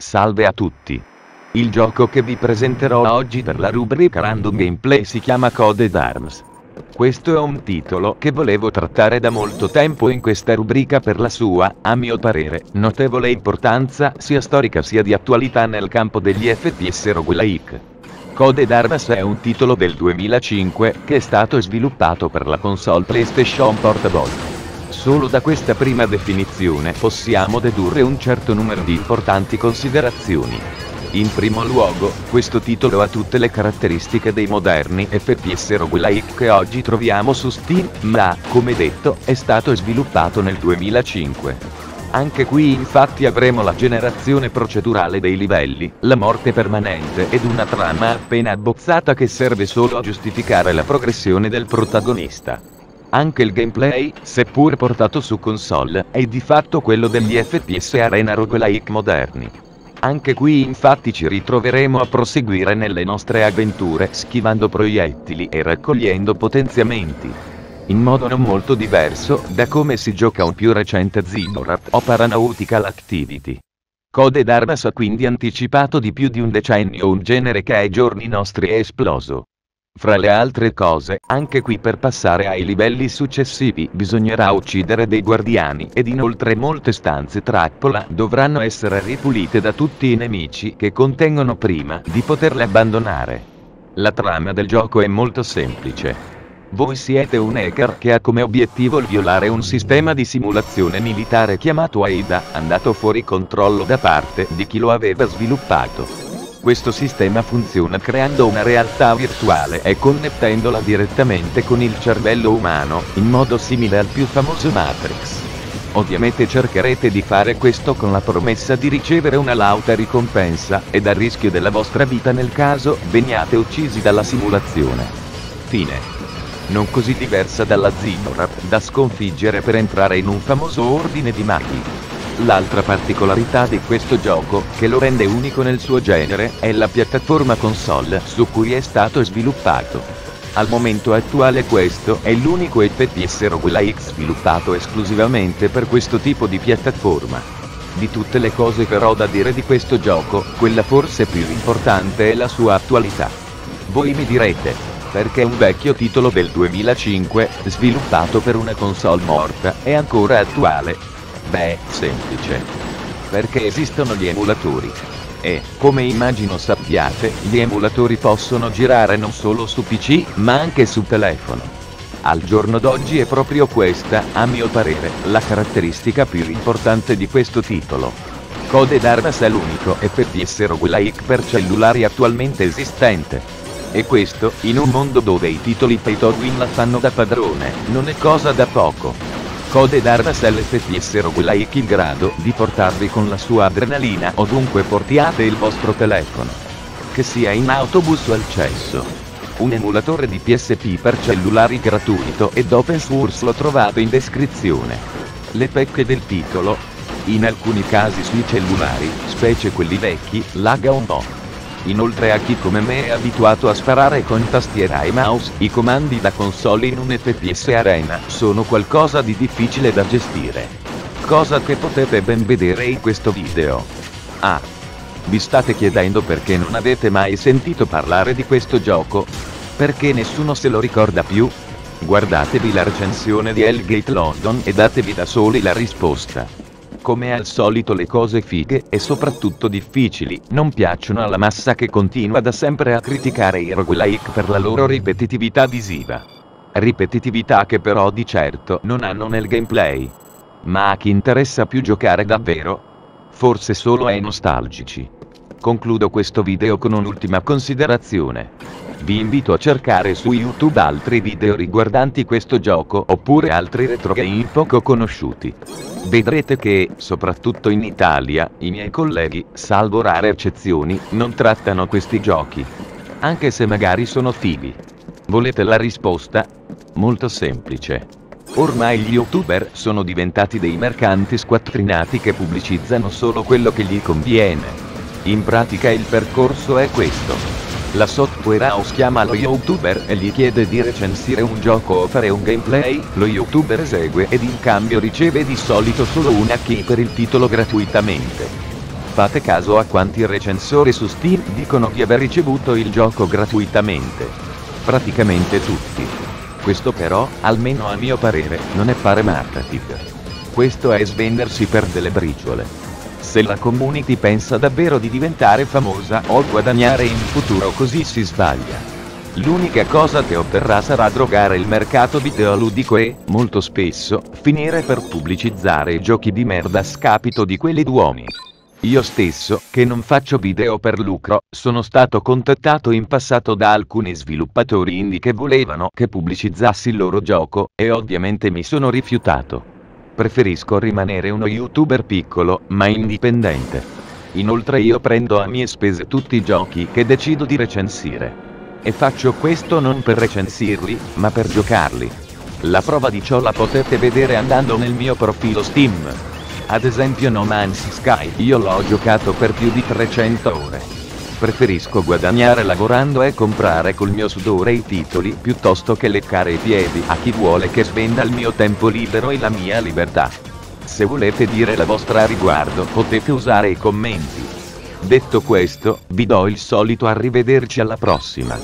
Salve a tutti. Il gioco che vi presenterò oggi per la rubrica Random Gameplay si chiama Coded Arms. Questo è un titolo che volevo trattare da molto tempo in questa rubrica per la sua, a mio parere, notevole importanza sia storica sia di attualità nel campo degli FPS roguelike. Coded Arms è un titolo del 2005 che è stato sviluppato per la console PlayStation Portable. Solo da questa prima definizione possiamo dedurre un certo numero di importanti considerazioni. In primo luogo, questo titolo ha tutte le caratteristiche dei moderni FPS roguelike che oggi troviamo su Steam, ma, come detto, è stato sviluppato nel 2005. Anche qui infatti avremo la generazione procedurale dei livelli, la morte permanente ed una trama appena abbozzata che serve solo a giustificare la progressione del protagonista. Anche il gameplay, seppur portato su console, è di fatto quello degli FPS arena roguelike moderni. Anche qui infatti ci ritroveremo a proseguire nelle nostre avventure schivando proiettili e raccogliendo potenziamenti. In modo non molto diverso da come si gioca un più recente Ziggurat o Paranautical Activity. Code Darmas ha quindi anticipato di più di un decennio un genere che ai giorni nostri è esploso. Fra le altre cose, anche qui per passare ai livelli successivi bisognerà uccidere dei guardiani ed inoltre molte stanze trappola dovranno essere ripulite da tutti i nemici che contengono prima di poterle abbandonare. La trama del gioco è molto semplice. Voi siete un hacker che ha come obiettivo il violare un sistema di simulazione militare chiamato AIDA, andato fuori controllo da parte di chi lo aveva sviluppato. Questo sistema funziona creando una realtà virtuale e connettendola direttamente con il cervello umano, in modo simile al più famoso Matrix. Ovviamente cercherete di fare questo con la promessa di ricevere una lauta ricompensa, ed a rischio della vostra vita nel caso veniate uccisi dalla simulazione. Fine. Non così diversa dalla Ziggurat, da sconfiggere per entrare in un famoso ordine di maghi. L'altra particolarità di questo gioco, che lo rende unico nel suo genere, è la piattaforma console su cui è stato sviluppato. Al momento attuale questo è l'unico FPS roguelike sviluppato esclusivamente per questo tipo di piattaforma. Di tutte le cose però da dire di questo gioco, quella forse più importante è la sua attualità. Voi mi direte, perché un vecchio titolo del 2005, sviluppato per una console morta, è ancora attuale? Beh, semplice. Perché esistono gli emulatori. E, come immagino sappiate, gli emulatori possono girare non solo su PC, ma anche su telefono. Al giorno d'oggi è proprio questa, a mio parere, la caratteristica più importante di questo titolo. Code Dardas è l'unico FPS roguelike per cellulari attualmente esistente. E questo, in un mondo dove i titoli pay to win la fanno da padrone, non è cosa da poco. Code Dardas LFPS roguelike in grado di portarvi con la sua adrenalina ovunque portiate il vostro telefono. Che sia in autobus o al cesso. Un emulatore di PSP per cellulari gratuito ed open source lo trovate in descrizione. Le pecche del titolo. In alcuni casi sui cellulari, specie quelli vecchi, lagga un po'. Inoltre a chi come me è abituato a sparare con tastiera e mouse, i comandi da console in un FPS Arena sono qualcosa di difficile da gestire. Cosa che potete ben vedere in questo video. Ah. Vi state chiedendo perché non avete mai sentito parlare di questo gioco? Perché nessuno se lo ricorda più? Guardatevi la recensione di Hellgate London e datevi da soli la risposta. Come al solito le cose fighe e soprattutto difficili non piacciono alla massa che continua da sempre a criticare i roguelike per la loro ripetitività visiva. Ripetitività che però di certo non hanno nel gameplay. Ma a chi interessa più giocare davvero? Forse solo ai nostalgici. Concludo questo video con un'ultima considerazione. Vi invito a cercare su YouTube altri video riguardanti questo gioco oppure altri retro game poco conosciuti. Vedrete che, soprattutto in Italia, i miei colleghi, salvo rare eccezioni, non trattano questi giochi. Anche se magari sono fighi. Volete la risposta? Molto semplice. Ormai gli youtuber sono diventati dei mercanti squattrinati che pubblicizzano solo quello che gli conviene. In pratica il percorso è questo. La software house chiama lo youtuber e gli chiede di recensire un gioco o fare un gameplay, lo youtuber esegue ed in cambio riceve di solito solo una key per il titolo gratuitamente. fate caso a quanti recensori su Steam dicono di aver ricevuto il gioco gratuitamente. Praticamente tutti. Questo però, almeno a mio parere, non è fare marketing. Questo è svendersi per delle briciole. Se la community pensa davvero di diventare famosa o guadagnare in futuro così si sbaglia. L'unica cosa che otterrà sarà drogare il mercato videoludico e, molto spesso, finire per pubblicizzare giochi di merda a scapito di quelli d'uomi. Io stesso, che non faccio video per lucro, sono stato contattato in passato da alcuni sviluppatori indie che volevano che pubblicizzassi il loro gioco, e ovviamente mi sono rifiutato. Preferisco rimanere uno youtuber piccolo, ma indipendente. Inoltre io prendo a mie spese tutti i giochi che decido di recensire. E faccio questo non per recensirli, ma per giocarli. La prova di ciò la potete vedere andando nel mio profilo Steam. Ad esempio No Man's Sky, io l'ho giocato per più di 300 ore. Preferisco guadagnare lavorando e comprare col mio sudore i titoli piuttosto che leccare i piedi a chi vuole che svenda il mio tempo libero e la mia libertà. Se volete dire la vostra a riguardo potete usare i commenti. Detto questo, vi do il solito arrivederci alla prossima.